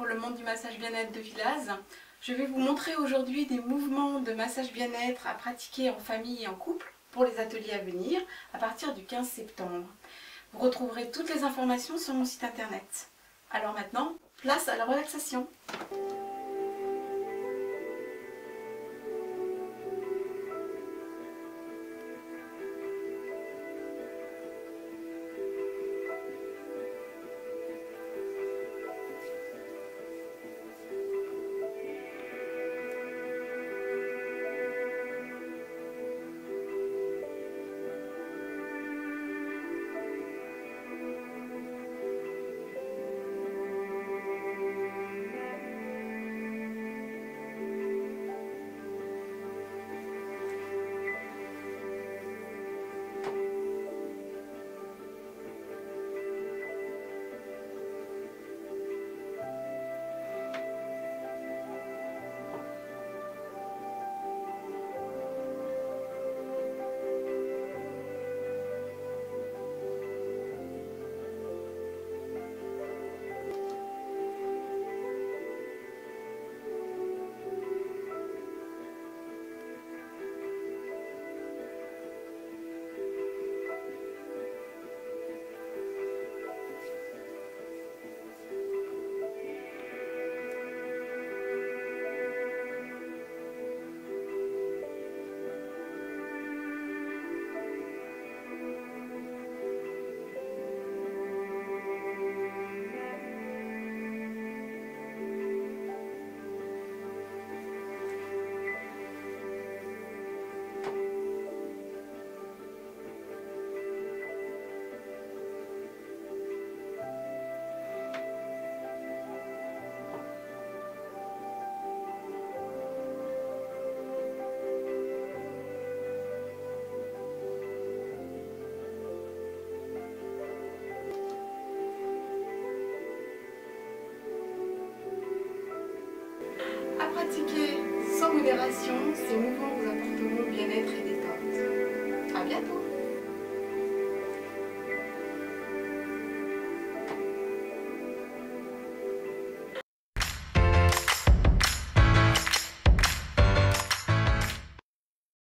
pour le monde du massage bien-être de Villaz. Je vais vous montrer aujourd'hui des mouvements de massage bien-être à pratiquer en famille et en couple pour les ateliers à venir à partir du 15 septembre. Vous retrouverez toutes les informations sur mon site internet. Alors maintenant, place à la relaxation. Sans modération, ces mouvements vous apporteront